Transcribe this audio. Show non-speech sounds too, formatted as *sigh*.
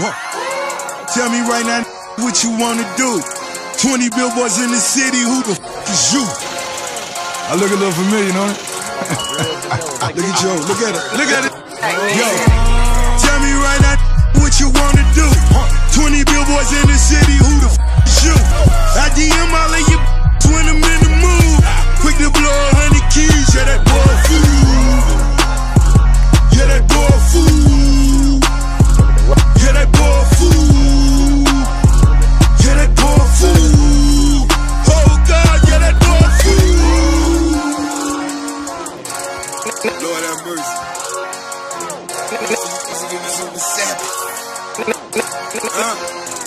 What? Tell me right now what you wanna do. 20 billboards in the city, who the f is you? I look a little familiar, don't it? *laughs* look at Joe, look at it, look at it. Yo, tell me right now Lord have mercy. This. Huh?